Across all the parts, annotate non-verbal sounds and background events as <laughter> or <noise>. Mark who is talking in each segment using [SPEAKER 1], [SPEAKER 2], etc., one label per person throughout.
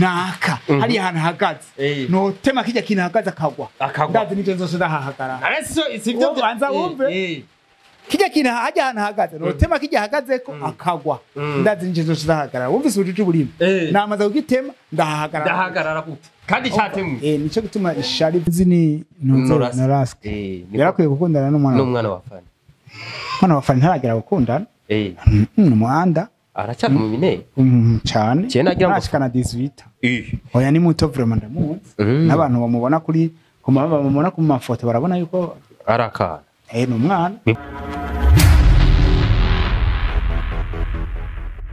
[SPEAKER 1] naka hariya hantu ahagaze notema kijya kintu ahagaze akagwa. Ndazi n'icyo ndahahagarara
[SPEAKER 2] byo
[SPEAKER 1] Wowe banza wumve. Kijya kintu hajya ahantu ahagaze notema kijya ahagaze ko akagwa.
[SPEAKER 2] Mm.
[SPEAKER 1] ndazi n'icyo nzose ndahahagarara wumvise ubucucu burimo namaze kugitema ndahahagarara
[SPEAKER 2] ndahagarara gute kandi cyatemwe
[SPEAKER 1] eh nico gituma ishari. Izi ni ntuze
[SPEAKER 2] Norasi.
[SPEAKER 1] naraske
[SPEAKER 2] Eh, niko-
[SPEAKER 1] yarakwiye gukundana n'umwana
[SPEAKER 2] n'umwana wa fani.
[SPEAKER 1] Mwana wa fani ntaragera gukundana
[SPEAKER 2] Eh,
[SPEAKER 1] Mm, ni umuhanda
[SPEAKER 2] aracyari mu mineye
[SPEAKER 1] Mm, cyane.
[SPEAKER 2] Cyane agira ngo-
[SPEAKER 1] arashikana 18
[SPEAKER 2] Eh.
[SPEAKER 1] oya ni muto vraiment ndamuzi
[SPEAKER 2] Mm.
[SPEAKER 1] n'abantu bamubona kuri kuma bamubona ku mafoto barabona yuko
[SPEAKER 2] arakana
[SPEAKER 1] eh ni umwana.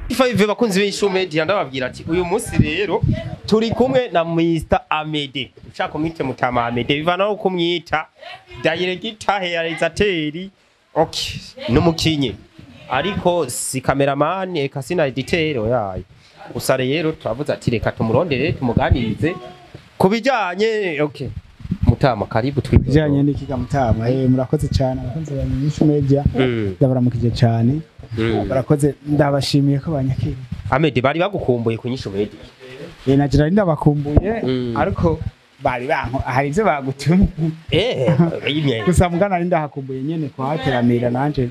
[SPEAKER 2] Five bakunzi b'ishu media ndababwira ati uyu munsi rero turi kumwe na Mr Amede ushaka kumwita mutama Amede bivana uko kumwita director realisateur okay n'umukinyi ariko si cameraman eka sina editeur oyaye gusa rero turavuze ati reka tumurondere tumuganirize. Kubijanye okay mutama karibu twibyo
[SPEAKER 1] bijanye n'ikiga mutama eh murakoze cyane abakunzi ba nyinshi media.
[SPEAKER 2] Mm.
[SPEAKER 1] ndabaramukije cyane. Barakoze ndabashimiye ko banyakira
[SPEAKER 2] Amede bari bagukumbuye kunyisha media.
[SPEAKER 1] Eh nagira ndabakumbuye.
[SPEAKER 2] Mm.
[SPEAKER 1] ariko bari banko hari ivyo bagutumye.
[SPEAKER 2] Eh yimye
[SPEAKER 1] gusa mugana ari ndahakumbuye nyene kuhateramira nanje.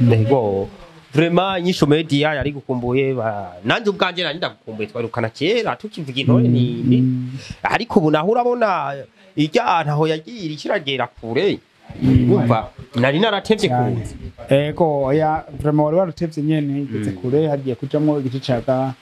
[SPEAKER 2] Nego. Vraiment nyisho media yari gukumbuye ba nanje ubwanje nari ndagukumbuye twarukana kera tukivuga intore nini. Ariko ubu naho urabona irya ntaho yagiye kiragera kure. Umva nari naratevye kuza
[SPEAKER 1] ego ya vraiment wari warutevye nyene. Igeze kure hagiye kujamwo igice ca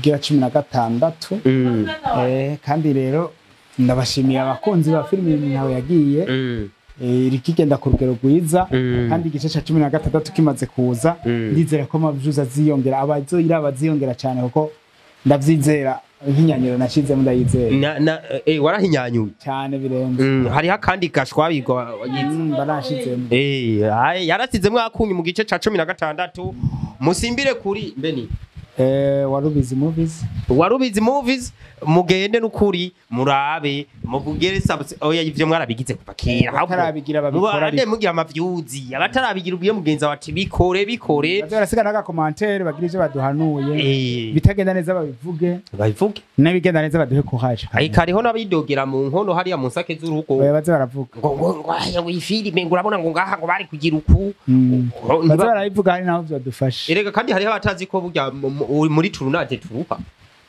[SPEAKER 1] gira cumi na gatandatu.
[SPEAKER 2] Mm.
[SPEAKER 1] Eh, kandi rero ndabashimiye abakunzi ba filime ntawe yagiye.
[SPEAKER 2] Mm.
[SPEAKER 1] eh, iri kigenda ku rugero rwiza.
[SPEAKER 2] Mm.
[SPEAKER 1] kandi igice ca cumi na gatandatu kimaze kuza.
[SPEAKER 2] Mm.
[SPEAKER 1] ndizera ko amavyuzi aziyongera. Abazoyira baziyongera cyane kuko ndavyizera nk'inyanyiro nashizemo ndayizera.
[SPEAKER 2] Na eh warahinyanyuye?
[SPEAKER 1] Cyane birenze.
[SPEAKER 2] Hariho akandi gashwabirwa Eh, ay, yarasizemwo akunyu mu gice ca cumi na gatandatu. Musimbire kuri. Mbeni
[SPEAKER 1] eh, warubizi movies.
[SPEAKER 2] Warubizi movies mugende n'ukuri murabe mugere subs oya ivyo mwarabigize ahubwo
[SPEAKER 1] Abatarabigira babikora
[SPEAKER 2] mubande
[SPEAKER 1] ariko.
[SPEAKER 2] mugira amavyuzi. Abatarabigira ubwiye mugenza wati bikore bikore.
[SPEAKER 1] Barasiga n'agakomantere bagira ivyo baduhanuye.
[SPEAKER 2] Eh.
[SPEAKER 1] Bitagenda neza babivuge.
[SPEAKER 2] Babivuge.
[SPEAKER 1] N'ibigenda neza baduhe courage
[SPEAKER 2] ariko hariho n'abidogera mu nkono hariya mu nsake z'urugo.
[SPEAKER 1] Baze baravuga.
[SPEAKER 2] Ngo ngo ngo wifilime ngo urabona ngo ngaha ngo bari kugira uku.
[SPEAKER 1] Mm.
[SPEAKER 2] Oh,
[SPEAKER 1] baze barabivuga hari naho vyadufashe
[SPEAKER 2] erega kandi hariho abatazi ko burya mu- mu- uri muri turunaje turuha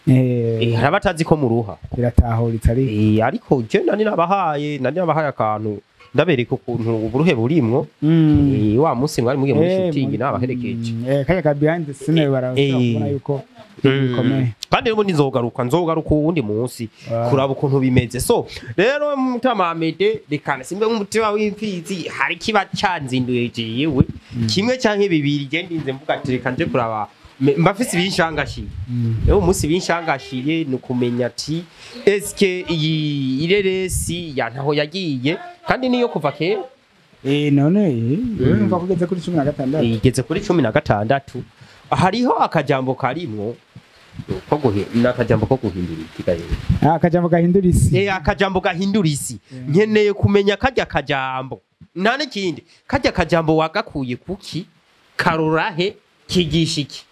[SPEAKER 1] Eh,
[SPEAKER 2] Eh, hari abatazi ko muruha
[SPEAKER 1] biratahuritse ariko
[SPEAKER 2] Eh, ariko je nani nabahaye nani nabahaye akantu ndabereka ukuntu uburuhe burimwo.
[SPEAKER 1] Mm.
[SPEAKER 2] Wa munsi mwari mugiye muri shooting nabaherekeje.
[SPEAKER 1] Mm, kanya ka behind the scene kubona yuko bikomeye.
[SPEAKER 2] Kandi rero nzogaruka nzogaruka uwundi munsi
[SPEAKER 1] Ah.
[SPEAKER 2] kuraba ukuntu bimeze. So rero mutama amede rekana simbe nk'umutima w'imfizi hari kiba canzinduye jewe. Kimwe canke bibiri je ndinze mvuga ati reka nje kuraba mbafise ibinshangashiye rero umunsi binshangashiye ni ukumenya ati SK iyi ireresi ya ntaho yagiye. Kandi niyo kuva kera
[SPEAKER 1] Eh, none eh, wewe kugeze kuri cumi na gatandatu.
[SPEAKER 2] Igeze kuri cumi na gatandatu. Hariho akajambo karimwo? Ko guhi- akajambo ko guhindura
[SPEAKER 1] Ah, akajambo gahindura isi
[SPEAKER 2] Eh, akajambo gahindura isi nkeneye kumenya kajya kajambo. Nta n'ikindi. Kajya kajambo wagakuye kuki? Karorahe kigisha iki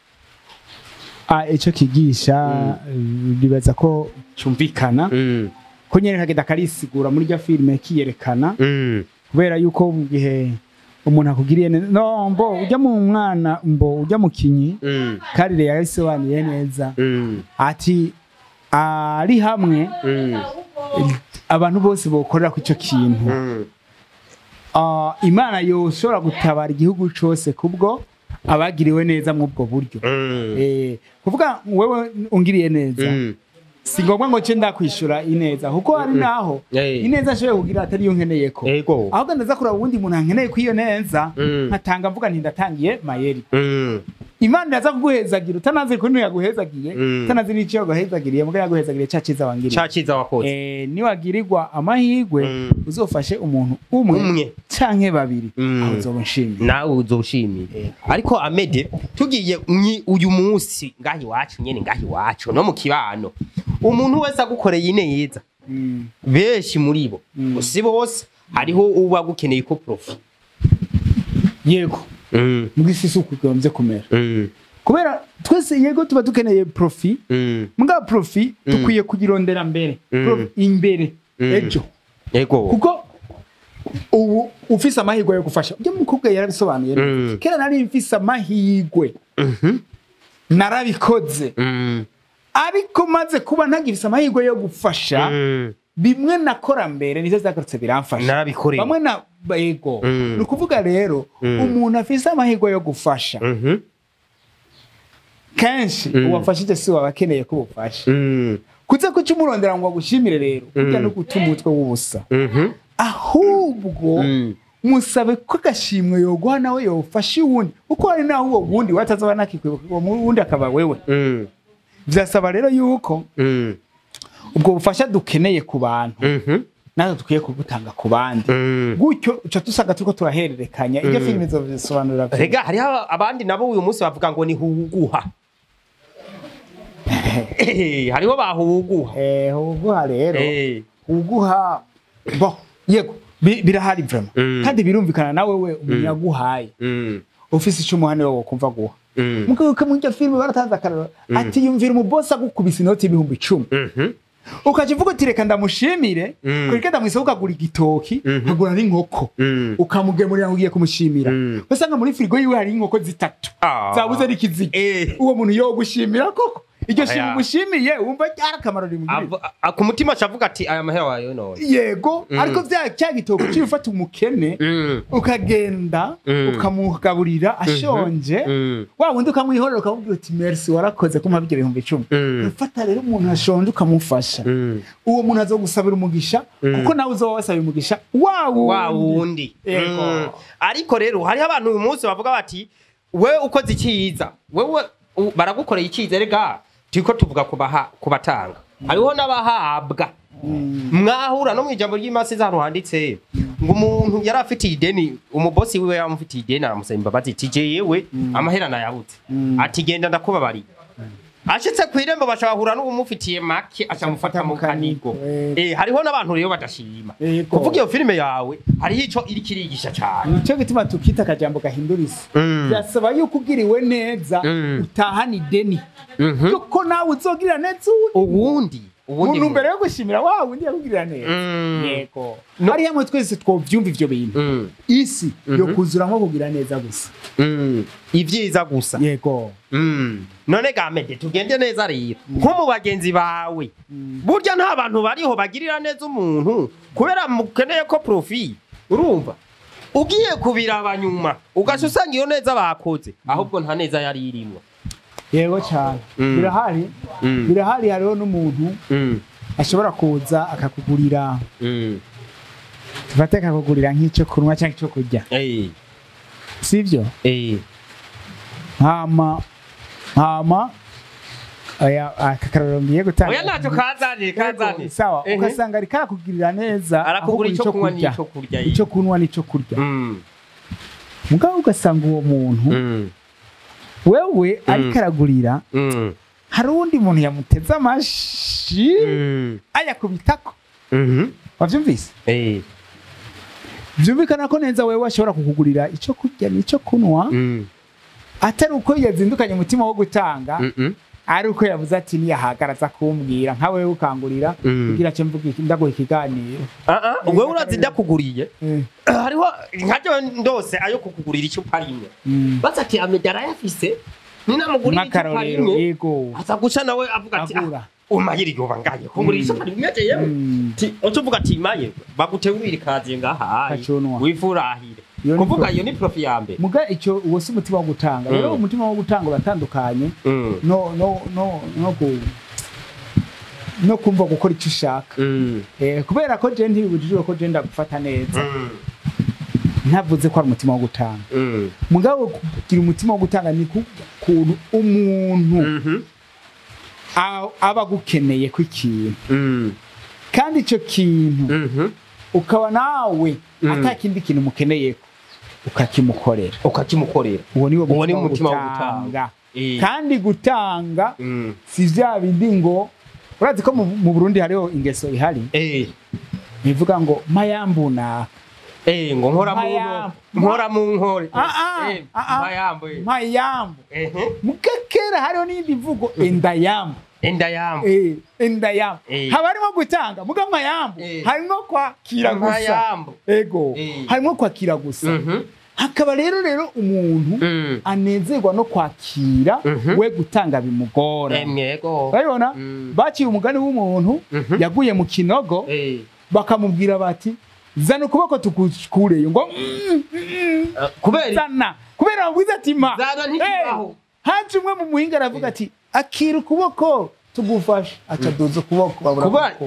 [SPEAKER 1] Ah, ico kigisha eh, ribaza ko cyumvikana.
[SPEAKER 2] Mm,
[SPEAKER 1] ko nyene kagenda karisigura muri rya filime kiyerekana.
[SPEAKER 2] Mm,
[SPEAKER 1] kubera yuko mu gihe umuntu akugiriye neza no mbo ujya mu mwana mbo ujya mu kinyi.
[SPEAKER 2] Mm,
[SPEAKER 1] karire yabisobanuye neza.
[SPEAKER 2] Mm,
[SPEAKER 1] ati ari hamwe.
[SPEAKER 2] Mm,
[SPEAKER 1] abantu bose bokorera ku icyo kintu.
[SPEAKER 2] Mm.
[SPEAKER 1] Ah, imana yoshobora gutabara igihugu cyose kubwo abagiriwe neza muri ubwo buryo.
[SPEAKER 2] Mm,
[SPEAKER 1] Eh, kuvuga wewe ungiriye neza
[SPEAKER 2] mm.
[SPEAKER 1] si ngombwa ngo nce ndakwishura ineza kuko hari naho
[SPEAKER 2] Eh.
[SPEAKER 1] ineza ashoboye kugira atari yo nkeneye ko. Ahubwo ndaza kuraba uwundi muntu ankeneye ko iyo neza
[SPEAKER 2] Mm.
[SPEAKER 1] nkatanga mvuga nti ndatangiye mayeri.
[SPEAKER 2] Mm,
[SPEAKER 1] imana iraza kuguhezagira utanazi ko yaguhezagiye
[SPEAKER 2] Mm.
[SPEAKER 1] utanazi n'icyo yaguhezagiriye mbwa yaguhezagiriye cya cyiza wangiriye.
[SPEAKER 2] Ca ciza wakoze
[SPEAKER 1] Eh, niwagirirwa amahirwe
[SPEAKER 2] Mm.
[SPEAKER 1] uzofashe umuntu umwe canke babiri.
[SPEAKER 2] Mm.
[SPEAKER 1] uzoba unshimiye
[SPEAKER 2] nawe uzoshimire ariko amede tugiye uyu munsi ngaho iwacu nyene ngaho iwacu no mu kibano umuntu wese agukoreye ineza. Benshi muri bo. Si bose hariho uba agukeneye ko profi
[SPEAKER 1] yego.
[SPEAKER 2] Mm,
[SPEAKER 1] mbwisi si uko igombye kumera.
[SPEAKER 2] Mm,
[SPEAKER 1] kubera twese yego tuba dukeneye profi
[SPEAKER 2] Mm.
[SPEAKER 1] mbwa profi dukwiye kugirondera mbere. Imbere. Ejo. Kuko ubu ufise amahirwe yo gufasha. Ujya mukobwa yarabisobanuye. Kera nari mfise amahirwe.
[SPEAKER 2] Mhm.
[SPEAKER 1] narabikoze. Ariko maze kuba ntagifise amahirwe yo gufasha. Bimwe nakora mbere nivyo zagarutse biramfasha
[SPEAKER 2] Narabikoreye.
[SPEAKER 1] bamwe na yego
[SPEAKER 2] Mm.
[SPEAKER 1] ni ukuvuga rero
[SPEAKER 2] Mm.
[SPEAKER 1] umuntu afise amahirwe yo gufasha
[SPEAKER 2] Mhm.
[SPEAKER 1] kenshi
[SPEAKER 2] Mm.
[SPEAKER 1] uwafashije si waba akeneye ko ubufasha kuze kuca umurondera ngo agushimire rero kurya
[SPEAKER 2] Mm.
[SPEAKER 1] no guta umutwe w'ubusa
[SPEAKER 2] Mhm.
[SPEAKER 1] ahubwo musabe ko agashimwe yoguha nawe yofasha uwundi kuko hari naho uwo wundi watazoba nakikwibuka uwo wundi akaba wewe vyasaba rero yuko. Ubwo bufasha dukeneye ku bantu
[SPEAKER 2] Mhm.
[SPEAKER 1] natwe dukwiye kubutanga ku bandi
[SPEAKER 2] Mm.
[SPEAKER 1] gutyo uca dusanga turiko turahererekanya ibyo
[SPEAKER 2] Mm.
[SPEAKER 1] filime zobisobanurira.
[SPEAKER 2] Rega hariho abandi nabo uyu munsi bavuga ngo ni huguha. <laughs> Eh, hariho bahuguha.
[SPEAKER 1] huguha uguha rero
[SPEAKER 2] huguha
[SPEAKER 1] uguha bo yego bi- birahari vrema
[SPEAKER 2] Mm.
[SPEAKER 1] kandi birumvikana nawe we
[SPEAKER 2] umunyaguhaye
[SPEAKER 1] ufise icyo umuhane wo kumva guha mugabo kamurya filime baratanze akararo ati yumvira umubosi agukubise inoti y'ibihumbi icumi Ukaca uvuga uti reka ndamushimire
[SPEAKER 2] Mm.
[SPEAKER 1] kureka ndamwisaba ukagura igitoki ukagura n'inkoko
[SPEAKER 2] Mm.
[SPEAKER 1] ukamugemurira ugiye kumushimira
[SPEAKER 2] Mm.
[SPEAKER 1] usanga muri firigo yiwe hari inkoko zitatu
[SPEAKER 2] Ah.
[SPEAKER 1] zabuze n'ikiziga
[SPEAKER 2] Eh.
[SPEAKER 1] uwo muntu yo gushimira koko iryo shimwe umushimiye wumva ryari akamaro rimugirira
[SPEAKER 2] ku mutima acavuga ati aya mahera wayo none.
[SPEAKER 1] yego ariko vya cya gitoki uciye ufata umukene
[SPEAKER 2] Mm.
[SPEAKER 1] ukagenda
[SPEAKER 2] Mm.
[SPEAKER 1] ukamugaburira ashonje
[SPEAKER 2] Mm.
[SPEAKER 1] wa wundi ukamwihorera ukamubwira uti merci warakoze kumpa ibyo bihumbi icumi
[SPEAKER 2] Mm.
[SPEAKER 1] ufata rero umuntu ashonje ukamufasha
[SPEAKER 2] Mm.
[SPEAKER 1] uwo muntu azogusabira umugisha kuko nawe uzoba wasabira umugisha wa wundi.
[SPEAKER 2] Mm. ariko rero hariho abantu uyu munsi bavuga bati we ukoze icyiza wewe baragukoreye icyiza rega turiko tuvuga ku batanga. Hariho n'abahabwa. Mwahura no mu ijambo ry'imasi z'ahantu handitse ngo umuntu yari afitiye ideni umubosi wiwe yamufitiye ideni aramusaba imbabazi ati jewe amahera nayabutse ati genda ndakubabariye ashitse ku irembo bashobora n'uwumufitiye make acamufata mu kanigo. Eh, hariho n'abantu rero badashima kuvuga iyo filime yawe hariho ico iriko irigisha cane
[SPEAKER 1] ni cyo gituma tukita akajambo gahindura isi
[SPEAKER 2] Mm.
[SPEAKER 1] byasaba yuko ugiriwe neza
[SPEAKER 2] Mm.
[SPEAKER 1] utahana ideni
[SPEAKER 2] Mhm.
[SPEAKER 1] kuko nawe uzogirira neza uwundi
[SPEAKER 2] uwundi
[SPEAKER 1] umuntu mbere yo gushimira wa wundi yakugirira neza.
[SPEAKER 2] Mm.
[SPEAKER 1] yego. Hariya mwe twese twovyumva ivyo bintu.
[SPEAKER 2] Mm.
[SPEAKER 1] isi yo kuzuramwo kugira neza gusa.
[SPEAKER 2] Mm. ivyiza gusa.
[SPEAKER 1] Yego.
[SPEAKER 2] None gamede tugende neza rero. Nko mu bagenzi bawe. Burya nta bantu bariho bagirira neza umuntu. Kubera mukeneye ko profi urumva? Ugiye kubiraba nyuma. Ugaca usanga iyo neza bakoze. Ahubwo nta neza yari irimwo.
[SPEAKER 1] Yego cyane
[SPEAKER 2] Mm.
[SPEAKER 1] birahari
[SPEAKER 2] Mm.
[SPEAKER 1] birahari hariho n'umuntu
[SPEAKER 2] Mm.
[SPEAKER 1] ashobora kuza akakugurira. Tufate akakugurira nk'icyo kunywa cyangwa icyo kurya.
[SPEAKER 2] Eh.
[SPEAKER 1] sivyo?
[SPEAKER 2] Eh.
[SPEAKER 1] hama hama ngiye gutanga.
[SPEAKER 2] Oya ntacyo kazanire kazanire
[SPEAKER 1] sawa. Ugasanga ari kakugirira neza
[SPEAKER 2] arakugura icyo kunywa n'icyo kurya
[SPEAKER 1] icyo kunywa n'icyo kurya. Mugabo ugasanga uwo muntu
[SPEAKER 2] Mm.
[SPEAKER 1] Wewe ariko aragurira
[SPEAKER 2] Mm.
[SPEAKER 1] hari uwundi muntu yamuteze amashi
[SPEAKER 2] Mm.
[SPEAKER 1] ayakubitako
[SPEAKER 2] Mhm.
[SPEAKER 1] wavyumvise
[SPEAKER 2] Eh.
[SPEAKER 1] vyumvikana ko neza wewe ashobora kukugurira icyo kurya n'icyo kunywa
[SPEAKER 2] Mm.
[SPEAKER 1] atari uko yazindukanye umutima wo gutanga. Ari uko yavuze ati niyahagaraza kumbwira nka wewe ukangurira
[SPEAKER 2] Mm.
[SPEAKER 1] kugira cyo mvuga iki ndaguha ikiganiro.
[SPEAKER 2] Ah ah, wewe urazi ndakuguriye?
[SPEAKER 1] Eh, <clears throat>
[SPEAKER 2] hariho nkaje ndose ayo kukugurira icyo parimwe
[SPEAKER 1] mm.
[SPEAKER 2] baza ati amedara yafise ninamugurira icyo
[SPEAKER 1] parimwe
[SPEAKER 2] aza guca nawe avuga ati
[SPEAKER 1] Agura.
[SPEAKER 2] ah umayiri yoba ngaye kugurira icupa rimwe je yewe
[SPEAKER 1] Mm.
[SPEAKER 2] ti ucuvuga ati maye bagutegurira ikaze ngaha wifurahire kuvuga iyo ni profi ya mbere
[SPEAKER 1] muga icyo uwo si umutima wo gutanga. Rero
[SPEAKER 2] Mm.
[SPEAKER 1] umutima wo gutanga uratandukanye no no no no ku no kumva gukora icyo ushaka. Eh, kubera ko je ntibibujijwe ko je ndagufata neza ntavuze ko ari umutima wo gutanga. Mugabo kugira umutima wo gutanga ni ku- kuntu umuntu.
[SPEAKER 2] Mhm.
[SPEAKER 1] Aba agukeneye ku ikintu
[SPEAKER 2] Mm.
[SPEAKER 1] kandi icyo kintu
[SPEAKER 2] Mhm.
[SPEAKER 1] ukaba nawe
[SPEAKER 2] Mm.
[SPEAKER 1] ata kindi kintu umukeneye ukakimukorera
[SPEAKER 2] ukakimukorera
[SPEAKER 1] uwo ni wo mutima wo gutanga.
[SPEAKER 2] Eh.
[SPEAKER 1] kandi gutanga
[SPEAKER 2] Mm.
[SPEAKER 1] si bya bindi ngo urazi ko mu Burundi hariho ingeso ihari
[SPEAKER 2] Eh.
[SPEAKER 1] bivuga ngo mayambunaka
[SPEAKER 2] Eh ngo nkora mu
[SPEAKER 1] Mpayambo.
[SPEAKER 2] nkora mu nkore. Eh, eh. Ehe.
[SPEAKER 1] mugakera hariho n'iyindi mvugo endayambo
[SPEAKER 2] Enda yambo.
[SPEAKER 1] Eh,
[SPEAKER 2] Eh.
[SPEAKER 1] haba harimo gutanga muga mpayambo
[SPEAKER 2] Eh.
[SPEAKER 1] harimo kwakira gusa. ego. Harimo kwakira gusa. Hakaba rero rero umuntu
[SPEAKER 2] Mm.
[SPEAKER 1] anezerwa no kwakira
[SPEAKER 2] Mhm.
[SPEAKER 1] we gutanga bimugora. Urabibona?
[SPEAKER 2] Mm.
[SPEAKER 1] baciye umugani w'umuntu
[SPEAKER 2] Mhm.
[SPEAKER 1] yaguye mu kinogo
[SPEAKER 2] Eh.
[SPEAKER 1] bakamubwira bati zana ukuboko tukukureyo. Ngo "Mm,
[SPEAKER 2] Kubera?
[SPEAKER 1] Kubera bavuze ati ma haje umwe mu muhinga aravuga ati akira ukuboko tugufashe. Aca duza ukuboko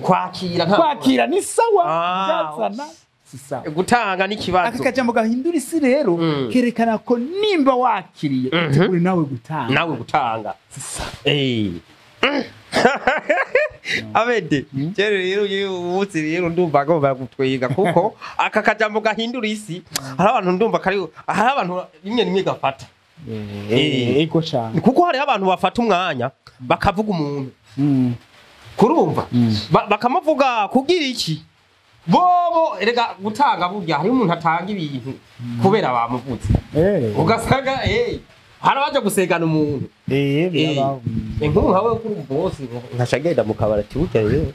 [SPEAKER 2] kwakira
[SPEAKER 1] kwakira ni sawa.
[SPEAKER 2] Ah,
[SPEAKER 1] byazana sawa.
[SPEAKER 2] gutanga n'ikibazo.
[SPEAKER 1] aka kajambo gahindura isi rero
[SPEAKER 2] Mm.
[SPEAKER 1] kerekana ko nimba wakiriye
[SPEAKER 2] Mhm.
[SPEAKER 1] utegure nawe gutanga.
[SPEAKER 2] Nawe gutanga. Eh. <laughs> Abede, rero rero yewe umunsi rero ndumva agomba gutwiga kuko <laughs> aka kajambo gahindura isi. Hari abantu ndumva kari hari abantu rimwe rimwe gafata.
[SPEAKER 1] Eh, ego cyane
[SPEAKER 2] kuko hariho abantu bafata umwanya bakavuga umuntu.
[SPEAKER 1] Mm,
[SPEAKER 2] kurumva?
[SPEAKER 1] Mm.
[SPEAKER 2] Ba- bakamuvuga kugira iki? Bobo erega gutanga burya hariho umuntu atanga ibintu kubera bamuvuze
[SPEAKER 1] eh,
[SPEAKER 2] ugasanga eh hari abaje gusegana umuntu.
[SPEAKER 1] Eh.
[SPEAKER 2] Eh, nk'ubu nkawe kuri bosi nkashagenda mu kabari ati burya rero.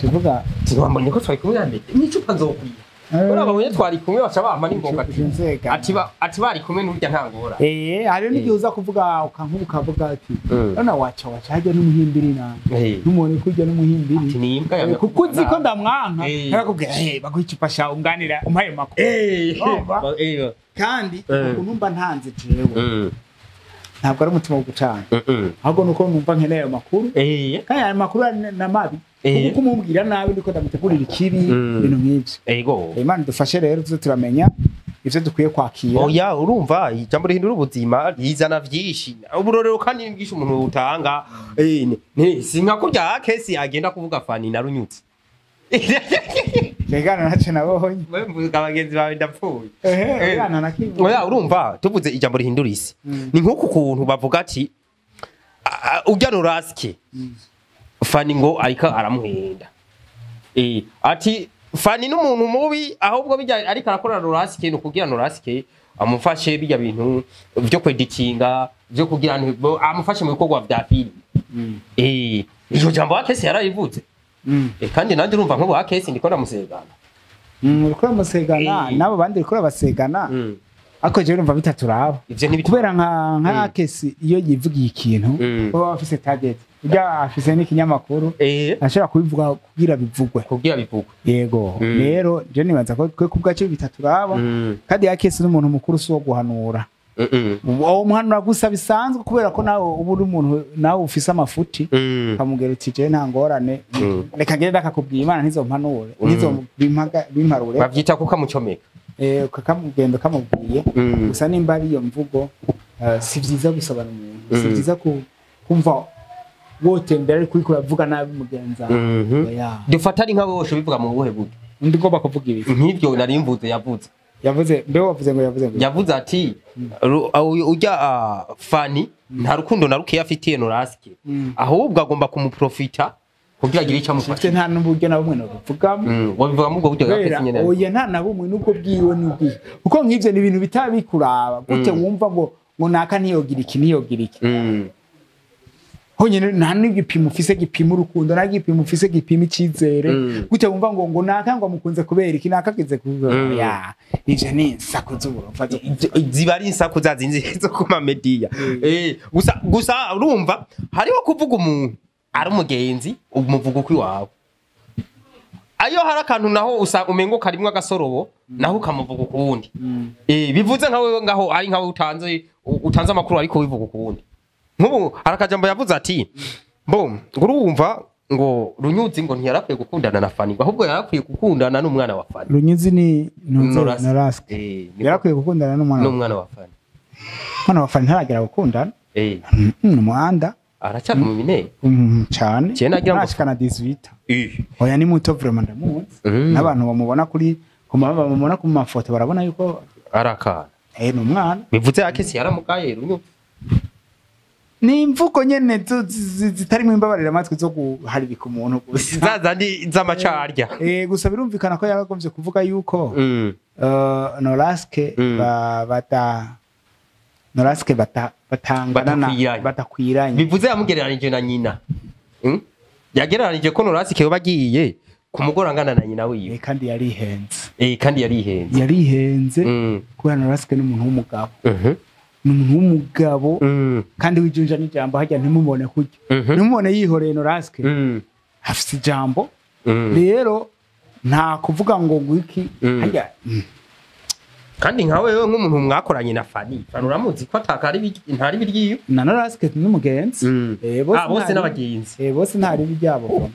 [SPEAKER 1] Tuvuga
[SPEAKER 2] tiwambonye ko twari kumwe yambere n'icupa nzokwiye
[SPEAKER 1] Eh.
[SPEAKER 2] uriya babonye twari kumwe baca bampa n'ingoga ati ati ati bari kumwe n'urya nta ngora
[SPEAKER 1] Eh, hariho n'igihe uza kuvuga ukankuba ukavuga ati none waca waca hajya n'umuhimbiri nawe
[SPEAKER 2] Eh,
[SPEAKER 1] n'umuntu kurya
[SPEAKER 2] ati
[SPEAKER 1] n'umuhimbiri.
[SPEAKER 2] Ni imbwa
[SPEAKER 1] Eh,
[SPEAKER 2] yamye
[SPEAKER 1] kuko uzi ko ndamwanka
[SPEAKER 2] Eh.
[SPEAKER 1] arakubwira eh baguha icupa sha unganira umpaye makuru.
[SPEAKER 2] Eh. Eh.
[SPEAKER 1] Kandi
[SPEAKER 2] Eh.
[SPEAKER 1] ukuntu mba ntanze jewe. Ntabwo ari umutima wo gucana.
[SPEAKER 2] Mm
[SPEAKER 1] ahubwo nuko numva nkeneye ayo makuru.
[SPEAKER 2] Eh.
[SPEAKER 1] Kandi ayo makuru na mabi.
[SPEAKER 2] Eh.
[SPEAKER 1] kuko kumubwira nabi ndiko ndamutegurira ikibi
[SPEAKER 2] Mm.
[SPEAKER 1] ibintu nk'ibyo. Imana idufashe rero tuze turamenya ivyo dukwiye kwakira.
[SPEAKER 2] Oya urumva ijambo rihindura ubuzima rizana vyinshi. Uburorero kandi bwinshi umuntu butanga eh ni- ni sinka kurya kesi agenda kuvuga fani narunyutse
[SPEAKER 1] regana naco nabonye
[SPEAKER 2] we mvuga abagenzi bawe ndapfuye Eh.
[SPEAKER 1] regana nakimwe
[SPEAKER 2] oya urumva tuvuze ijambo rihindura isi ni nk'uku kuntu bavuga ati "Ah, ah, urya fani ngo ariko aramuhenda eh ati fani n'umuntu mubi ahubwo bijya ariko arakora nurasike ni ukugira nurasike amufashe bijya bintu byo kwedikinga byo kugira amufashe mu bikorwa vya filime eh iryo jambo akesi yarayivuze eh kandi nanjye urumva nk'ubu akesi ndiko ndamusegana
[SPEAKER 1] uriko uramusegana
[SPEAKER 2] Eh.
[SPEAKER 1] n'abo bandi uriko urabasegana
[SPEAKER 2] Mm.
[SPEAKER 1] ariko jewe urumva bitaturaba kubera nka nka kesi iyo yivugiye ikintu
[SPEAKER 2] Mm.
[SPEAKER 1] baba bafise target. Ujya afise n'ikinyamakuru
[SPEAKER 2] eh.
[SPEAKER 1] ashobora kubivuga kugira bivugwe.
[SPEAKER 2] Kugira bivugwe.
[SPEAKER 1] Yego.
[SPEAKER 2] Mm.
[SPEAKER 1] rero je nibaza ko twe kubwacu bitaturaba
[SPEAKER 2] Mm.
[SPEAKER 1] kandi ya kesi n'umuntu mukuru si uwo guhanura.
[SPEAKER 2] Mm, mm.
[SPEAKER 1] Uwo muhanura gusa bisanzwe kubera ko nawe uba uri umuntu nawe ufise amafuti.
[SPEAKER 2] Mm.
[SPEAKER 1] ukamubwira uti je nta ngorane
[SPEAKER 2] Mm.
[SPEAKER 1] reka ngende ndakakubwira imana ntizompanure.
[SPEAKER 2] Mm.
[SPEAKER 1] ntizobimparure
[SPEAKER 2] bavyita kukamucomeka
[SPEAKER 1] Eh, ukakamugenda ukamubwiye
[SPEAKER 2] Mm.
[SPEAKER 1] gusa nimba ari iyo mvugo eh, si vyiza gusabana umuntu. Si
[SPEAKER 2] Mm.
[SPEAKER 1] ku- kumva wotembera ariko uriko uravuga nabi mugenza.
[SPEAKER 2] Mhm.
[SPEAKER 1] oya
[SPEAKER 2] dufata ari nka bosho bivuga mu buhe buryo
[SPEAKER 1] undi ugomba kuvuga ibi.
[SPEAKER 2] Nk'ivyo nari mvuze yavuze.
[SPEAKER 1] Yavuze mbe wavuze ngo yavuze ngo
[SPEAKER 2] yavuze ati ah, fani nta rukundo na rukeya afitiye norasike
[SPEAKER 1] Mm.
[SPEAKER 2] ahubwo agomba kumuprofita kugira agire icyo amufasha.
[SPEAKER 1] Nta n'uburyo na bumwe nabuvugamo.
[SPEAKER 2] Mm, wabivuga mu ubwo buryo bwa nyene
[SPEAKER 1] oya nta na bumwe n'ubwo bwiwe n'ubwiwe kuko nk'ivyo ni ibintu bitaba bikuraba gute
[SPEAKER 2] Mm.
[SPEAKER 1] wumva ngo ngo naka ntiyogira iki ntiyogira iki. Honyine nta n'igipimo ufise gipima urukundo nta gipimo ufise gipima icyizere.
[SPEAKER 2] Mm.
[SPEAKER 1] gute wumva ngo ngo naka ngo mukunze kubera iki? Naka kize ku
[SPEAKER 2] Mm.
[SPEAKER 1] ya ije ni zo
[SPEAKER 2] Zi- ziba ari insaku za zindi zo ku mamediya Eh, gusa gusa urumva hariho kuvuga umuntu ari umugenzi umuvuga uko iwawe ayo hari akantu naho usanga umengo karimwe agasorobo naho ukamuvuga ukundi. Eh, bivuze nkawe ngaho ari nkawe utanze utanze amakuru ariko wivuga ukuwundi nk'ubu hari akajambo yavuze ati bo ngo urumva ngo runyuzi ngo ntiyarakwiye gukundana na fani. Ahubwo yarakwiye gukundana n'umwana wa fani.
[SPEAKER 1] Runyuzi ni
[SPEAKER 2] Eh, niko-
[SPEAKER 1] yarakwiye gukundana n'umwana wa-
[SPEAKER 2] fani.
[SPEAKER 1] Umwana wa fani ntaragera gukundana
[SPEAKER 2] Eh,
[SPEAKER 1] Mm, ni umuhanda
[SPEAKER 2] aracyari mu
[SPEAKER 1] Mm,
[SPEAKER 2] nagira ngo-
[SPEAKER 1] ntashikana 18
[SPEAKER 2] Eh.
[SPEAKER 1] oya ni muto vraiment ndamuzi
[SPEAKER 2] Mm.
[SPEAKER 1] n'abantu bamubona kuri bamubona ku mafoto barabona yuko
[SPEAKER 2] arakana
[SPEAKER 1] eh ni umwana.
[SPEAKER 2] Bivuze akesi yaramugaye runyu
[SPEAKER 1] ni imvugo nyene zitari zi- zi- zitarimo imbabarira amatwi zo guharibika umuntu gusa
[SPEAKER 2] za zandi z'amacarya
[SPEAKER 1] Eh, gusa birumvikana ko yaragombye kuvuga yuko
[SPEAKER 2] Mm.
[SPEAKER 1] uh, noraske
[SPEAKER 2] Mm.
[SPEAKER 1] ba- bata noraske bata batangana na
[SPEAKER 2] Batakwiranye. bivuze yamugereranije na nyina Mm? yagereranije ko norasi yoba agiye ku mugore angana na nyina wiwe
[SPEAKER 1] Eh, kandi yarihenze
[SPEAKER 2] Eh, kandi yarihenze
[SPEAKER 1] yarihenze
[SPEAKER 2] Mm.
[SPEAKER 1] kubera noraske ni umuntu w'umugabo. Ni umuntu w'umugabo
[SPEAKER 2] Mm.
[SPEAKER 1] kandi wijunja n'ijambo harya ntimumubone kurya
[SPEAKER 2] Mhm.
[SPEAKER 1] ntimumubone yihoreye noraske
[SPEAKER 2] Mm.
[SPEAKER 1] afite ijambo
[SPEAKER 2] Mm.
[SPEAKER 1] rero nta kuvuga ngo ngwiki
[SPEAKER 2] Mm.
[SPEAKER 1] harya mm,
[SPEAKER 2] kandi nka wewe nk'umuntu mwakoranye na fani fani uramuzi ko ntari biryiyo
[SPEAKER 1] na noraske ni umugenzi
[SPEAKER 2] Mm.
[SPEAKER 1] Eh,
[SPEAKER 2] Ah, bose
[SPEAKER 1] ntari-
[SPEAKER 2] n'abagenzi
[SPEAKER 1] eh, bose ntari ibyabo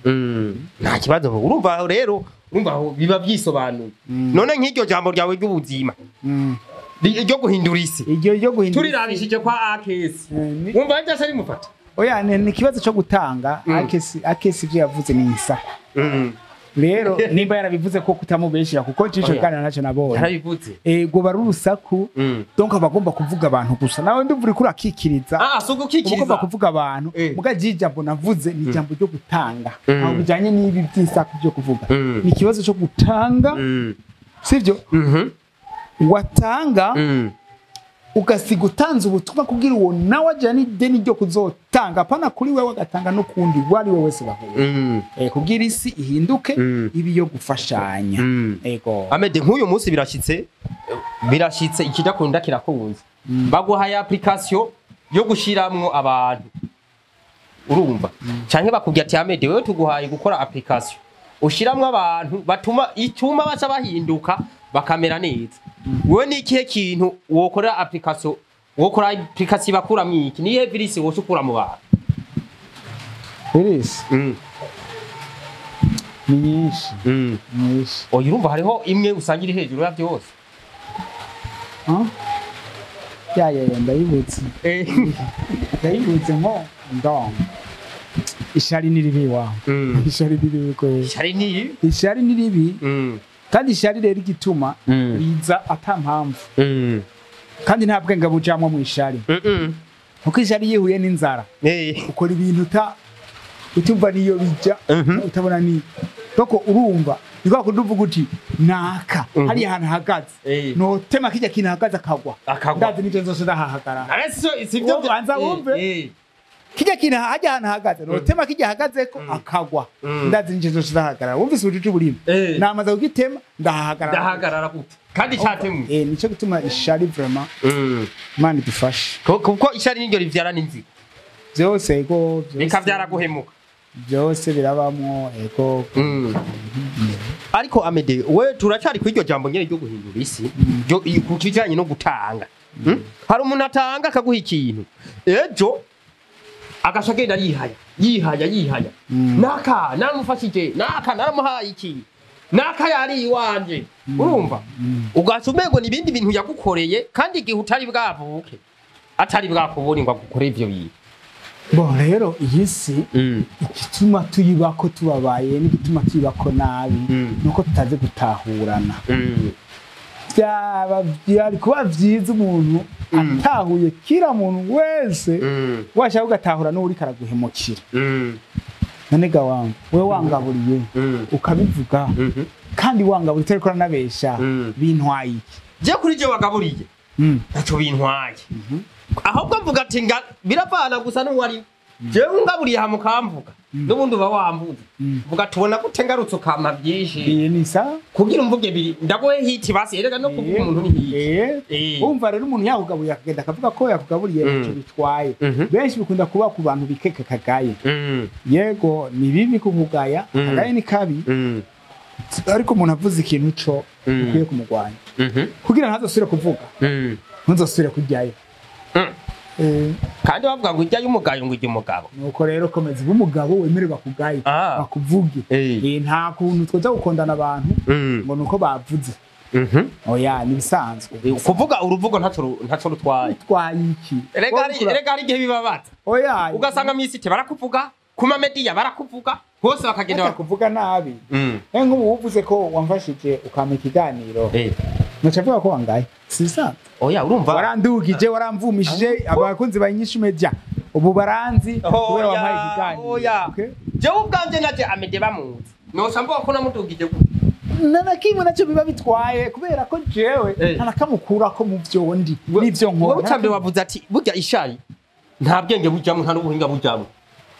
[SPEAKER 2] nta kibazo urumva rero urumva biba byisobanuye
[SPEAKER 1] Mm.
[SPEAKER 2] none nk'iryo jambo ryawe ry'ubuzima
[SPEAKER 1] Mm.
[SPEAKER 2] Ryo guhindura isi
[SPEAKER 1] iryo ryo guhindura
[SPEAKER 2] turirabishije kwa akesi
[SPEAKER 1] Eh,
[SPEAKER 2] wumva byose bimufata
[SPEAKER 1] oya ni ni ikibazo cyo gutanga
[SPEAKER 2] Mm.
[SPEAKER 1] akesi akesi ibyo yavuze ni insako rero <laughs> nimba yarabivuze ko kutamubeshya kuko
[SPEAKER 2] kana
[SPEAKER 1] kandi ntacyo nabonye.
[SPEAKER 2] Yarabivuze.
[SPEAKER 1] Ego bari urusaku
[SPEAKER 2] Mm.
[SPEAKER 1] donc aba agomba kuvuga abantu gusa. Nawe ndumva uriko urakikiriza
[SPEAKER 2] ah
[SPEAKER 1] ugomba kuvuga abantu.
[SPEAKER 2] Eh.
[SPEAKER 1] muga ji jambo navuze ni ijambo ryo gutanga.
[SPEAKER 2] Mm.
[SPEAKER 1] aho bijanye n'ibi by'isaku byo kuvuga.
[SPEAKER 2] Mm.
[SPEAKER 1] ni ikibazo cyo gutanga
[SPEAKER 2] Mm.
[SPEAKER 1] Watanga
[SPEAKER 2] Mm.
[SPEAKER 1] ugasiga utanze ubutumwa kugira uwo nawe ajyana ideni ryo kuzotanga. Apana kuri wewe agatanga n'ukundi uwo ari we wese bahuye.
[SPEAKER 2] Mm.
[SPEAKER 1] eh, kugira isi ihinduke
[SPEAKER 2] Mm.
[SPEAKER 1] ibi yo gufashanya.
[SPEAKER 2] Amede nk'uyu munsi birashyitse birashyitse ikijya kunda kirakunze baguhaye application yo gushiramwo abantu. Urumva? Canke bakubwira ati amede wewe tuguhaye gukora application. Ushiramwo abantu batuma ituma baca bahinduka bakamera neza. Wewe ni ikihe kintu wokorera application wokora application bakuramwo iki? Nihe virisi woca ukura mu bantu?
[SPEAKER 1] Iris
[SPEAKER 2] mm.
[SPEAKER 1] ni nyinshi.
[SPEAKER 2] Mm.
[SPEAKER 1] nyinshi.
[SPEAKER 2] Oya urumva hariho imwe usanga iri hejuru ya byose
[SPEAKER 1] Huh? ya ya ya ndayibutse.
[SPEAKER 2] Eh. <laughs>
[SPEAKER 1] ndayibutse nko ndong ishari ni ribi wa?
[SPEAKER 2] Mm. <laughs>
[SPEAKER 1] ishari ni ribi kweli
[SPEAKER 2] shari ni
[SPEAKER 1] ishari ni ribi?
[SPEAKER 2] Mm.
[SPEAKER 1] Kandi ishari rero igituma
[SPEAKER 2] Mm.
[SPEAKER 1] riza ata mpamvu
[SPEAKER 2] mm.
[SPEAKER 1] kandi nta bwenge bujamwa mu ishari kuko ishari yihuye n'inzara. Ukora ibintu utumva niyo bijya
[SPEAKER 2] Mhm.
[SPEAKER 1] utabona ni doko urumva. Ni kwa kundi uvuga uti naka.
[SPEAKER 2] Hariya
[SPEAKER 1] hari ahantu hahagaze notema kijya kintu hahagaze akagwa. Ndazi n'ibyo nzose ndahahagara ubanza wumve. Kijya kintu hajya ahantu hahagaze notema kijya hahagazeko akagwa
[SPEAKER 2] Mm.
[SPEAKER 1] ndazi n'ibyo nzose ndahahagarara wumvise ubucucu burimo
[SPEAKER 2] Eh.
[SPEAKER 1] namaze kugitema ndahahagarara
[SPEAKER 2] Ndahagarara gute? Kandi cyatemwe.
[SPEAKER 1] eh ni cyo gituma ishari vraiment
[SPEAKER 2] Mm.
[SPEAKER 1] imana idufashe
[SPEAKER 2] Ko- Kuko ishari n'iryo rivyara n'inzigo.
[SPEAKER 1] byose ego
[SPEAKER 2] Bikavyara guhemuka.
[SPEAKER 1] byose birabamwo ego
[SPEAKER 2] Mm. Ariko Amede, we turacari kw'iryo jambo nyene ryo guhindura isi, ku kijanye no gutanga. Mm? Hari umuntu atanga akaguha ikintu. Ejo agasha agenda yihaya, yihaya, yihaya.
[SPEAKER 1] Mm.
[SPEAKER 2] Naka namufashije, naka naramuhaye iki. Naka yari iwanje. Urumva? ugaca umengo ni ibindi bintu yagukoreye kandi igihe utari bwavuke atari bwakubona ngo agukore ivyo bintu
[SPEAKER 1] bo rero iyi si igituma tuyibako tubabaye n'igituma tuyibako nabi
[SPEAKER 2] Mm.
[SPEAKER 1] nuko tutaze gutahurana byari kuba byiza umuntu
[SPEAKER 2] Mm.
[SPEAKER 1] atahuye kira muntu wese washaka ugatahura n'uri karaguhemukira none ga wangu we wangaburiye ukabivuga kandi wangaburiye utari
[SPEAKER 2] Mm.
[SPEAKER 1] bintwaye iki?
[SPEAKER 2] Je kuri je wagaburiye?
[SPEAKER 1] Mm.
[SPEAKER 2] ntaco bintwaye. Ahubwo mvuga ati biravana gusa n'uwari. Jewe ngaburiye ha mukamvuga? N'ubundi uba wambuze
[SPEAKER 1] Mm.
[SPEAKER 2] vuga tubona gute ngarutse ukampa byinshi kugira umvuge biri ndagoye hiti basi erega no kuvuga umuntu ni hiti
[SPEAKER 1] Eh.
[SPEAKER 2] Eh.
[SPEAKER 1] Umva rero umuntu yakugaburiye akagenda akavuga ko yakugaburiye
[SPEAKER 2] Mm.
[SPEAKER 1] ntacyo bitwaye
[SPEAKER 2] Mhm.
[SPEAKER 1] benshi bikunda kuba ku bantu bikeka kagaye
[SPEAKER 2] Mm,
[SPEAKER 1] yego ni bibi kukugaya
[SPEAKER 2] Mm.
[SPEAKER 1] kagaye ni kabi
[SPEAKER 2] mm,
[SPEAKER 1] ariko umuntu avuze ikintu
[SPEAKER 2] Mm.
[SPEAKER 1] ukwiye kumugwanya
[SPEAKER 2] mhm,
[SPEAKER 1] kugira ntazosubire kuvuga
[SPEAKER 2] mm,
[SPEAKER 1] ntuzosubire kujyayo
[SPEAKER 2] mm.
[SPEAKER 1] Eh,
[SPEAKER 2] kandi bavuga ngo ijya y'umugayo ngo ijya umugabo.
[SPEAKER 1] Nuko rero komeza ube umugabo wemere bakugaye
[SPEAKER 2] Ah.
[SPEAKER 1] bakuvuge.
[SPEAKER 2] Eh,
[SPEAKER 1] nta kuntu twoza gukondana abantu
[SPEAKER 2] Mm,
[SPEAKER 1] ngo nuko bavuze.
[SPEAKER 2] Mhm.
[SPEAKER 1] oya ni ibisanzwe
[SPEAKER 2] kuvuga uruvugo ntaco rutwaye.
[SPEAKER 1] Twaye iki? Wowe
[SPEAKER 2] hari igihe bibabaza
[SPEAKER 1] oya.
[SPEAKER 2] Ugasanga mw'isite barakuvuga ku mamediya barakuvuga hose bakagenda
[SPEAKER 1] Hata
[SPEAKER 2] baraku-
[SPEAKER 1] kuvuga nabi.
[SPEAKER 2] Mm,
[SPEAKER 1] Eh nk'ubu uvuze ko wamfashije ukampa ikiganiro.
[SPEAKER 2] Eh.
[SPEAKER 1] nkaca avuga ko wangaye si bisanzwe
[SPEAKER 2] oya urumva?
[SPEAKER 1] Warandugije waramvumishije abakunzi ba nyinshi media. Ubu baranzi kubera wampaye ikiganiro
[SPEAKER 2] jewe ubwanje naje amede bamuzi noca mvuga ko namudugije gute?
[SPEAKER 1] Na na kimwe na cyo biba bitwaye kubera ko jewe
[SPEAKER 2] Eh.
[SPEAKER 1] nta nakamukurako mu vyo ndi n'ivyo
[SPEAKER 2] wowe
[SPEAKER 1] nkora.
[SPEAKER 2] ucambere wavuze ati burya ishari nta bwenge bujyamo nta n'ubuhinga bujyamo.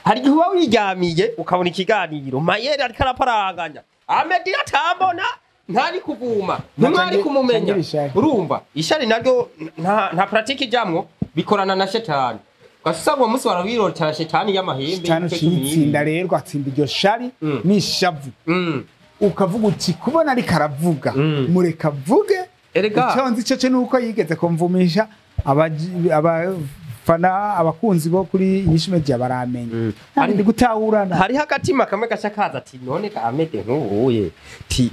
[SPEAKER 2] Hari igihe uba wiryamiye ukabona ikiganiro mayeri ariko araparanganya amedi atambona ntari kuvuma? Ntimwari kumumenya urumva ishari naryo nta paratike ijyamwo bikorana na shetani. Ugasanga uwo munsi warawirotera shetani y'amahembe cy'imibiri.
[SPEAKER 1] uciyitsinda rero atsinda iryo shari
[SPEAKER 2] Mm.
[SPEAKER 1] n'ishavu.
[SPEAKER 2] Mm.
[SPEAKER 1] ukavuga uti kubona ariko aravuga.
[SPEAKER 2] Mm.
[SPEAKER 1] mureka avuge. Icyo nzi cyo cyo nuko yigeze kumvumisha abafana abakunzi bo kuri yishime media baramenye. Ndi gutahurana
[SPEAKER 2] hariho agatima kamwe gashya kaza ati none ka amede nk'ubuye ti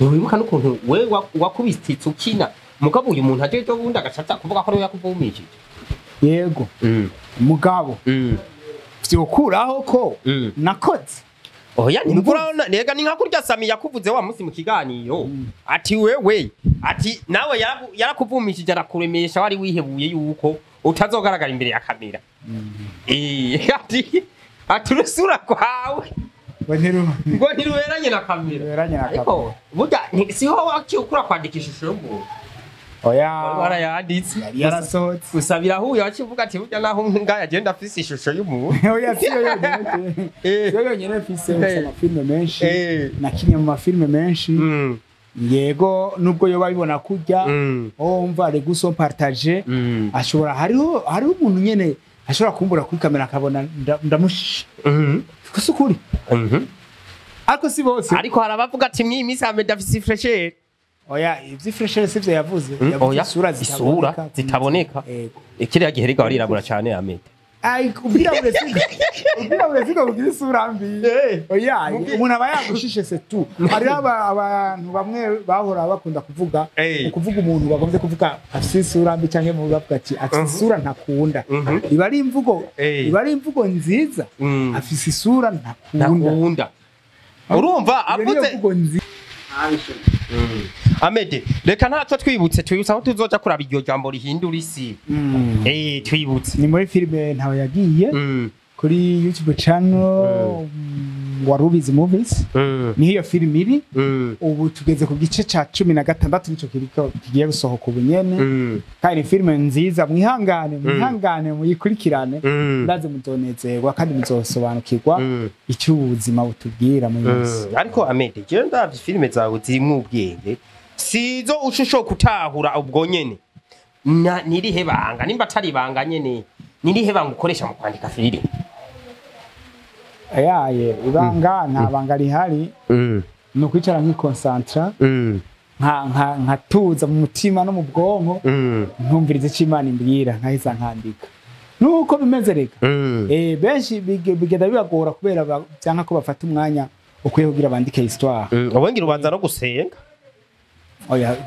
[SPEAKER 2] ntiwibuka n'ukuntu we wa- wakubititse ukina. Mugabo uyu muntu aje ejo bundi agacaca kuvuga ko ari we yakuvumishije
[SPEAKER 1] yego. Mugabo. Vyokuraho ko
[SPEAKER 2] Mm.
[SPEAKER 1] nakoze.
[SPEAKER 2] Oya ntimukurabona rega ni nka kurya sami yakuvuze wa munsi mu kiganiro. Ati wewe. Ati nawe yaraku- yarakuvumishije arakuremesha wari wihebuye yuko utazogaragara imbere ya kamera. Eh, <laughs> ati ati urusura kwawe.
[SPEAKER 1] Ngo ntiru
[SPEAKER 2] ngo ntiruberanye na kamera
[SPEAKER 1] na
[SPEAKER 2] ariko burya ni- siho wakikura kwandika ishusho y'umuntu?
[SPEAKER 1] Oya.
[SPEAKER 2] Warayanditse.
[SPEAKER 1] Yari yarasohotse.
[SPEAKER 2] Gusa birahuye wakivuga ati burya naho ngaya agenda afise ishusho y'umuntu? <laughs>
[SPEAKER 1] Oya siyo yonyene. <laughs>
[SPEAKER 2] Eh.
[SPEAKER 1] siyo yonyene mfise
[SPEAKER 2] Eh.
[SPEAKER 1] amafilme menshi.
[SPEAKER 2] Eh.
[SPEAKER 1] mu mafilme menshi.
[SPEAKER 2] Mm,
[SPEAKER 1] yego nubwo yoba bibona kurya
[SPEAKER 2] umva
[SPEAKER 1] wumva ari guso partage
[SPEAKER 2] mm,
[SPEAKER 1] ashobora hariho hariho umuntu nyene ashobora kumbura kuri kamera akabona nda- ndamushisha
[SPEAKER 2] mhm,
[SPEAKER 1] gusa ukuri
[SPEAKER 2] mhm.
[SPEAKER 1] ariko si bose?
[SPEAKER 2] Ariko hari abavuga ati mw'iyi minsi hameda afise ifreshere
[SPEAKER 1] oya ivy'ifreshere sivyo yavuze.
[SPEAKER 2] Mm,
[SPEAKER 1] yavuze
[SPEAKER 2] oya,
[SPEAKER 1] isura
[SPEAKER 2] isura
[SPEAKER 1] zitaboneka.
[SPEAKER 2] zitaboneka.
[SPEAKER 1] Yego.
[SPEAKER 2] kiriya gihe rega warirabura cane ameda
[SPEAKER 1] Ai, ubwirabure sigo ubwirabure sigo bugira isura mbi
[SPEAKER 2] Eh.
[SPEAKER 1] oya umuntu aba yagushishe se tu. Hariho aba- abantu bamwe bahora bakunda kuvuga ukuvuga umuntu bagombye kuvuga afise isura mbi canke mu bavuga ati afise isura ntakunda iba ari imvugo iba ari imvugo nziza afise isura ntakunda
[SPEAKER 2] urumva avuze amede reka ntacyo twibutse twibutse aho tuzoja kuraba iryo jambo rihindura isi.
[SPEAKER 1] Mm.
[SPEAKER 2] eh twibutse.
[SPEAKER 1] Ni muri filime ntawe yagiye
[SPEAKER 2] Mm,
[SPEAKER 1] kuri youtube channel mm, wa rubizi movies. Niho iyo filime iri. Ubu tugeze ku gice ca cumi na gatandatu nico kigiye gusohoka ubu nyene. Kandi ni filime nziza mwihangane mwihangane muyikurikirane ndaze muzonezerwa kandi muzosobanukirwa icyo ubuzima butubwira yose
[SPEAKER 2] Mm, ariko amede jewe ndavye filime zawe zirimwo ubwenge sizo uca ushoka utahura ubwo nyene nirihe banga nimba atari ibanga nyene nirihe banga ukoresha mu kwandika filime
[SPEAKER 1] yaye ibanga nta banga rihari ni ukwicara nkikonsantra nka- nka- nkatuza mu mutima no mu bwonko ntumviriza icyo imana imbwira nkaheza nkandika nuko bimeze reka Eh, benshi bige- bigenda bibagora kubera vyanka ko bafata umwanya ukwiye kugira bandike histoire.
[SPEAKER 2] Ubundi ubanza no gusenga.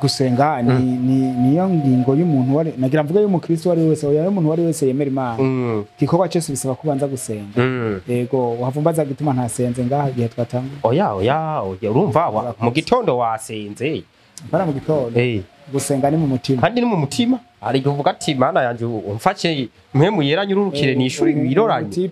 [SPEAKER 1] Gusenga ni, ni, niyo ngingo y'umuntu nagira mvuge y'umukristo wari wese oya y'umuntu wari wese yemera imana.
[SPEAKER 2] Mm,
[SPEAKER 1] igikorwa cyose bisaba kubanza gusenga.
[SPEAKER 2] Mm.
[SPEAKER 1] yego wavumbaza gituma ntasenze ngaha igihe twatangura
[SPEAKER 2] oya oya oya urumva wa- mu gitondo wasenze.
[SPEAKER 1] Bara mu gitondo. Gusenga ni mu mutima.
[SPEAKER 2] Kandi ni mu mutima. Hari igihe uvuga ati mana yanje umfashe mpemu yeranye ururukire ni ishuri wiroranye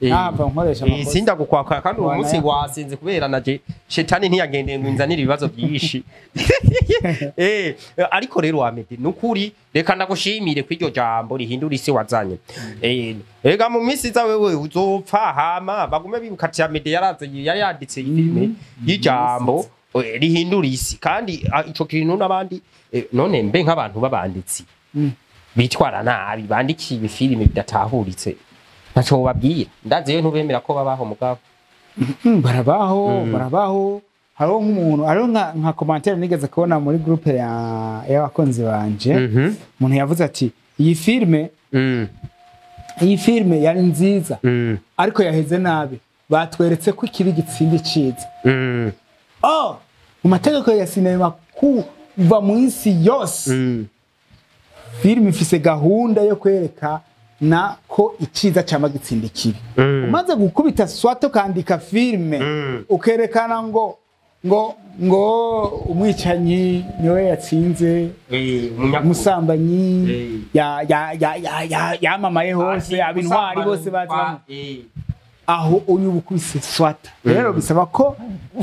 [SPEAKER 2] Eh,
[SPEAKER 1] nahava nkoresha
[SPEAKER 2] Eh,
[SPEAKER 1] amakosa
[SPEAKER 2] sinda gukwaka kandi uwo munsi wasinze kubera naje shetani ntiyagendeye ngo inzanire ibibazo byinshi. <laughs> Eh ariko rero amede nukuri reka ndagushimire kw'iryo jambo rihindura isi wazanye. Eh ega mu minsi za wewe uzopfa hama bagume bibuka ati amede yari yanditse filime y'ijambo eh, rihindura isi. Kandi ah, ico kintu n'abandi eh, none mbe nk'abantu b'abanditsi.
[SPEAKER 1] Mm.
[SPEAKER 2] bitwara nabi bandikiye ibifilime bidatahuritse ntaco babwira ndaziyo ntubemera ko babaho mugabo
[SPEAKER 1] Mm, barabaho
[SPEAKER 2] Mm.
[SPEAKER 1] barabaho hariho nk'umuntu hariho nka, commentaire nigeze kubona muri groupe ya y'abakunzi banje
[SPEAKER 2] Mhm.
[SPEAKER 1] umuntu yavuze ati iyi filime
[SPEAKER 2] Mm.
[SPEAKER 1] iyi filime yari nziza
[SPEAKER 2] Mm.
[SPEAKER 1] ariko yaheze nabi batweretse ko ikibi gitsinda iciza
[SPEAKER 2] Mm.
[SPEAKER 1] oh mu mategeko ya sinema kuva mu isi yose filime ifise gahunda yo kwerekana ko iciza cyama gitsinda ikibi
[SPEAKER 2] Mm.
[SPEAKER 1] umaze gukubita swato ukandika filime
[SPEAKER 2] Mm.
[SPEAKER 1] ukerekana ngo ngo ngo umwicanyi ni we yatsinze
[SPEAKER 2] Eh,
[SPEAKER 1] umusambanyi
[SPEAKER 2] Eh.
[SPEAKER 1] ya- ya- ya- ya- ya- yamamaye hose aba intwari bose bazi
[SPEAKER 2] Eh.
[SPEAKER 1] Aho uyu bukubise swata. Rero bisaba ko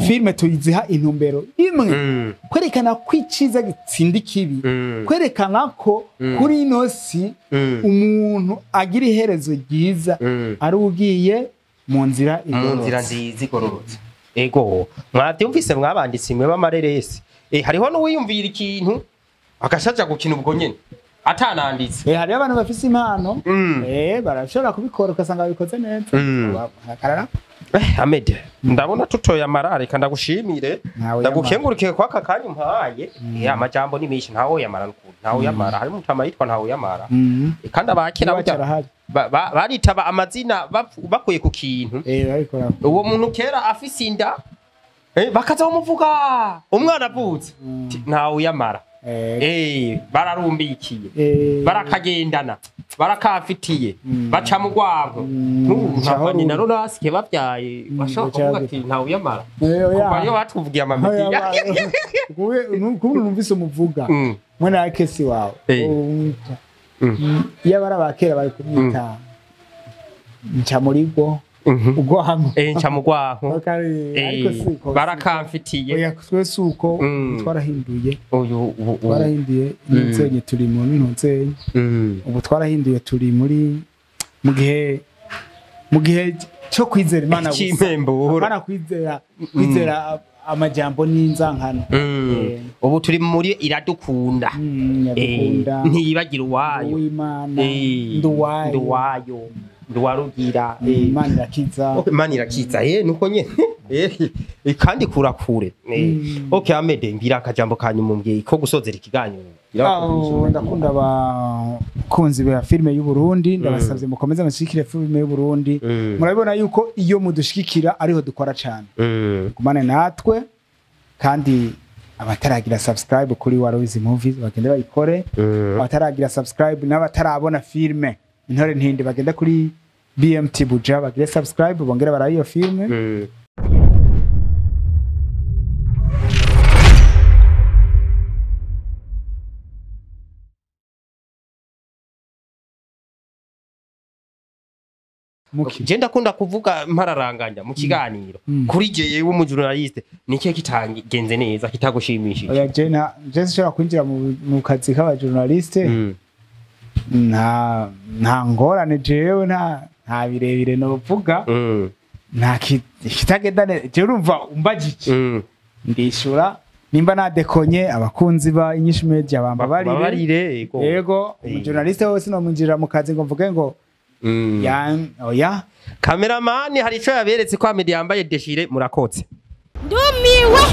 [SPEAKER 1] filime tuyiziha intumbero imwe.
[SPEAKER 2] Mm.
[SPEAKER 1] kwerekana ko icyiza gitsinda ikibi.
[SPEAKER 2] Mm.
[SPEAKER 1] kwerekana ko kuri ino si
[SPEAKER 2] Mm.
[SPEAKER 1] umuntu agira iherezo ryiza
[SPEAKER 2] Mm.
[SPEAKER 1] ari ugiye mu nzira igororotse.
[SPEAKER 2] ego mwabyumvise mwabanditsi mwe b'amareresi eh, hariho n'uwiyumvira ikintu? Agashaja gukina ubwo nyene. Atananditse.
[SPEAKER 1] Eh, hariho abantu bafise impano.
[SPEAKER 2] Mm.
[SPEAKER 1] eh, barashobora kubikora ugasanga babikoze neza.
[SPEAKER 2] Mm.
[SPEAKER 1] Hakarara.
[SPEAKER 2] Eh, ndabona tutoye amara reka ndagushimire.
[SPEAKER 1] Ntawe
[SPEAKER 2] ndagukengurukire kwa aka kanya umpaye. Eh, amajambo ni menshi. Ntawe yamara n'ukuntu. Ntawe yamara. Harimo umutama yitwa ntawe yamara. Eh, kandi ba- baritaba amazina bakuye ku kintu. Uwo muntu kera afise inda bakaza bamuvuga umwana avutse. Ntawe uyamara bararumbikiye
[SPEAKER 1] eh,
[SPEAKER 2] barakagendana barakafitiye
[SPEAKER 1] Mm.
[SPEAKER 2] baca mu rwabo nyina
[SPEAKER 1] rundi.
[SPEAKER 2] rero nasike babyaye. Bashobora
[SPEAKER 1] caho
[SPEAKER 2] kuvuga ati ntawe uyamara
[SPEAKER 1] eh,
[SPEAKER 2] kuva iyo batuvugiye amamedi
[SPEAKER 1] Oya, ba- <laughs> Kube- nu- kubu numvise umuvuga.
[SPEAKER 2] Mm.
[SPEAKER 1] mwene wa kesi wawe.
[SPEAKER 2] Eh.
[SPEAKER 1] iyo abari abakera bari kumwita nca muri rwo
[SPEAKER 2] Eh, nca mu rwaho
[SPEAKER 1] ariko si
[SPEAKER 2] Eh, barakamfitiye.
[SPEAKER 1] oya twe si uko
[SPEAKER 2] Mm.
[SPEAKER 1] twarahinduye. Twarahinduye n'insenyi turi mu n'insenyi
[SPEAKER 2] Mm.
[SPEAKER 1] ubu twarahinduye turi muri mu gihe mu gihe cyo kwizera imana gusa. Apana kwizera kwizera amajambo n'inzankano
[SPEAKER 2] Mm.
[SPEAKER 1] Eh.
[SPEAKER 2] ubu turi muri iradukunda.
[SPEAKER 1] Mm,
[SPEAKER 2] Eh, ntiyibagira uwayo. Eh,
[SPEAKER 1] nduwayo. Eh, imana irakiza
[SPEAKER 2] Okay, imana irakiza eh nuko nyene eh <laughs> eh, kandi kura kure eh
[SPEAKER 1] Mm.
[SPEAKER 2] okay amede mbira akajambo kanyuma mbwiye ko gusozera ikiganiro.
[SPEAKER 1] Aho, ndakunda abakunzi ba filime y'u Burundi. Ndabasabye mukomeze mushikire filime y'u Burundi.
[SPEAKER 2] Mm.
[SPEAKER 1] murabibona yuko iyo mudushigikira ariho dukora cyane.
[SPEAKER 2] Mm.
[SPEAKER 1] kumane natwe kandi abataragira subscribe kuri Warowizi Movies bagende bayikore.
[SPEAKER 2] Mm.
[SPEAKER 1] abataragira subscribe n'abatarabona filime intore ntindi bagenda kuri BMT Buja bagire subscribe bongere barabe iyo filme
[SPEAKER 2] Mm.
[SPEAKER 1] muki.
[SPEAKER 2] Je ndakunda kuvuga mpararanganya mu kiganiro.
[SPEAKER 1] Mm.
[SPEAKER 2] kuri jewe w'umujournaliste niki kitagenze neza kitagushimishije?
[SPEAKER 1] Oya je na je sinshobora kwinjira mu, kazi k'abajournaliste
[SPEAKER 2] Mm.
[SPEAKER 1] nta nta ngorane jewe nta nta birebire novuga
[SPEAKER 2] Mm.
[SPEAKER 1] nta ki- kitagenda neza jewe urumva umbajije.
[SPEAKER 2] Mm.
[SPEAKER 1] ndishura nimba nadekonye abakunzi ba inyishu media bambabarire.
[SPEAKER 2] Babarire ego.
[SPEAKER 1] Yego umujournaliste wese nomwinjirira mu kazi ngo mvuge ngo
[SPEAKER 2] Mm.
[SPEAKER 1] ya oya.
[SPEAKER 2] Kameramani hari ico yaberetse ko media yambaye deshire murakotse.
[SPEAKER 3] Ndumiwe